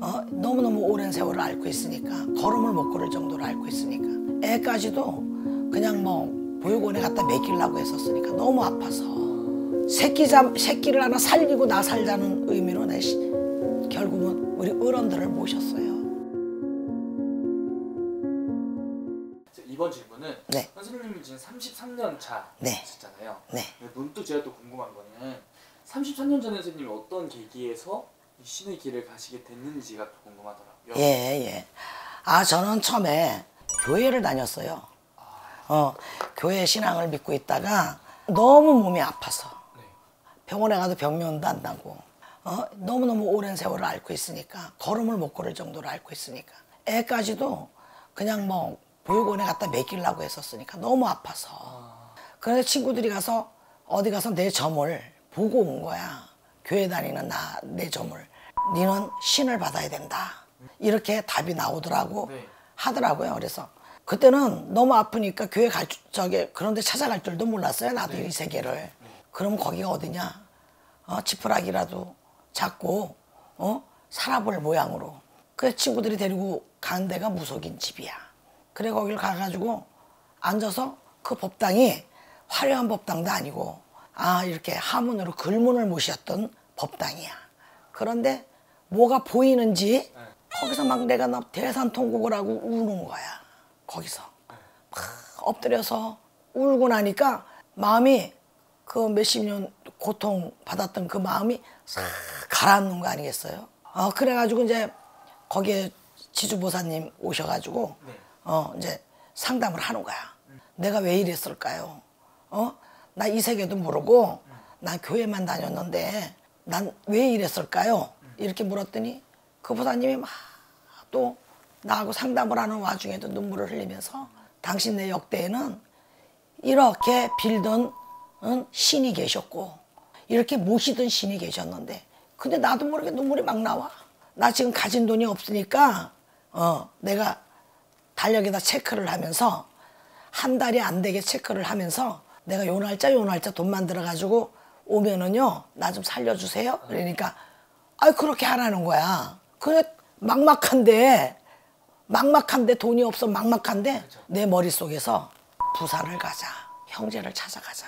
어, 너무너무 오랜 세월을 앓고 있으니까 걸음을 못 걸을 정도로 앓고 있으니까 애까지도 그냥 뭐 보육원에 갖다 맡기려고 했었으니까 너무 아파서 새끼 잠 새끼를 하나 살리고 나 살자는 의미로 내 시- 결국은 우리 어른들을 모셨어요. 이번 질문은 네. 선생님이 지금 33년 네. 차셨잖아요. 네. 문득 제가 또 궁금한 거는 33년 전에 선생님이 어떤 계기에서 이 신의 길을 가시게 됐는지가 또 궁금하더라고요. 예, 예. 아, 저는 처음에 교회를 다녔어요. 어, 교회 신앙을 믿고 있다가 너무 몸이 아파서 네. 병원에 가도 병면도 안 나고 어? 너무너무 오랜 세월을 앓고 있으니까 걸음을 못 걸을 정도로 앓고 있으니까 애까지도 그냥 뭐 보육원에 갖다 맡기려고 했었으니까 너무 아파서 그래서 친구들이 가서 어디 가서 내 점을 보고 온 거야 교회 다니는 나 내 점을 니는 신을 받아야 된다. 이렇게 답이 나오더라고 네. 하더라고요. 그래서 그때는 너무 아프니까 교회 갈 줄- 저기 그런데 찾아갈 줄도 몰랐어요 나도 이 세계를. 그럼 거기가 어디냐? 어, 지푸라기라도 잡고 어? 살아볼 모양으로. 그 친구들이 데리고 간 데가 무속인 집이야. 그래 거길 가가지고 앉아서 그 법당이 화려한 법당도 아니고 아 이렇게 하문으로 글문을 모셨던 법당이야 그런데 뭐가 보이는지 거기서 막 내가 나 대산통곡을 하고 우는 거야 거기서 막 엎드려서 울고 나니까 마음이 그 몇십 년 고통 받았던 그 마음이 싹 가라앉는 거 아니겠어요? 어 그래가지고 이제 거기에 지주보사님 오셔가지고 네. 어 이제 상담을 하는 거야. 내가 왜 이랬을까요? 어? 나 이 세계도 모르고 난 교회만 다녔는데 난 왜 이랬을까요? 이렇게 물었더니 그 보사님이 막 또 나하고 상담을 하는 와중에도 눈물을 흘리면서 당신 내 역대에는 이렇게 빌던 응? 신이 계셨고 이렇게 모시던 신이 계셨는데 근데 나도 모르게 눈물이 막 나와 나 지금 가진 돈이 없으니까 어 내가 달력에다 체크를 하면서 한 달이 안 되게 체크를 하면서 내가 요 날짜 요 날짜 돈 만들어 가지고 오면은요 나 좀 살려주세요. 그러니까 아 그렇게 하라는 거야. 그래 막막한데 막막한데 돈이 없어 막막한데 내 머릿속에서 부산을 가자. 형제를 찾아가자.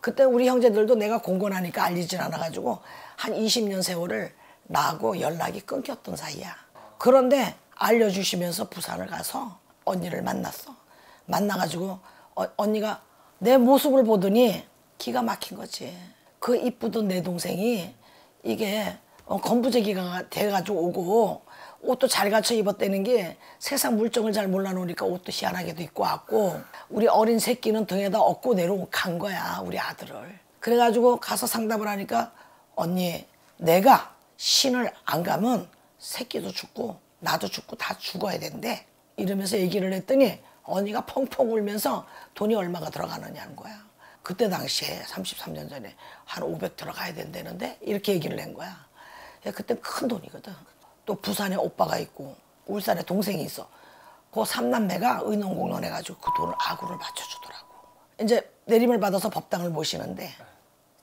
그때 우리 형제들도 내가 공건하니까 알리질 않아가지고 한 20년 세월을 나하고 연락이 끊겼던 사이야. 그런데 알려주시면서 부산을 가서 언니를 만났어. 만나가지고 어, 언니가 내 모습을 보더니 기가 막힌 거지. 그 이쁘던 내 동생이 이게 어, 건부제기가 돼가지고 오고 옷도 잘 갖춰 입었다는 게 세상 물정을 잘 몰라놓으니까 옷도 희한하게도 입고 왔고 우리 어린 새끼는 등에다 업고 내려간 거야 우리 아들을. 그래가지고 가서 상담을 하니까 언니 내가 신을 안 가면 새끼도 죽고 나도 죽고 다 죽어야 된대. 이러면서 얘기를 했더니 언니가 펑펑 울면서 돈이 얼마가 들어가느냐는 거야 그때 당시에 33년 전에 한 500 들어가야 된다는데 이렇게 얘기를 한 거야 야, 그때 큰 돈이거든. 또 부산에 오빠가 있고 울산에 동생이 있어. 그 삼남매가 의논공론 해가지고 그 돈을 아구를 맞춰주더라고. 이제 내림을 받아서 법당을 모시는데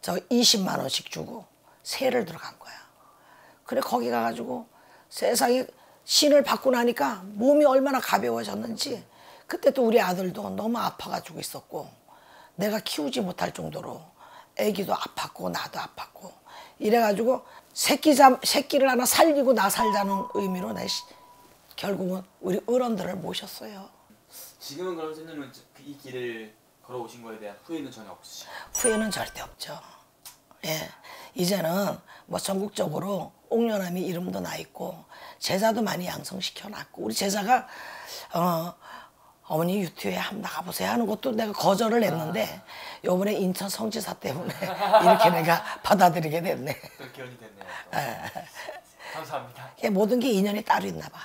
저 20만 원씩 주고 세를 들어간 거야. 그래 거기 가가지고 세상에 신을 받고 나니까 몸이 얼마나 가벼워졌는지 그때 또 우리 아들도 너무 아파가지고 있었고 내가 키우지 못할 정도로 아기도 아팠고 나도 아팠고 이래가지고 새끼 잠 새끼를 하나 살리고 나 살자는 의미로 내 시- 결국은 우리 어른들을 모셨어요. 지금은 그럼 선생님은 이 길을 걸어오신 거에 대한 후회는 전혀 없으시죠? 후회는 절대 없죠. 예. 이제는 뭐 전국적으로 옥련함이 이름도 나 있고 제자도 많이 양성시켜 놨고 우리 제자가 어 어머니 유튜브에 한번 나가보세요 하는 것도 내가 거절을 했는데 요번에 인천 성지사 때문에 이렇게 내가 받아들이게 됐네. 또 기원이 됐네요. 또. 감사합니다. 이게 모든 게 인연이 따로 있나 봐.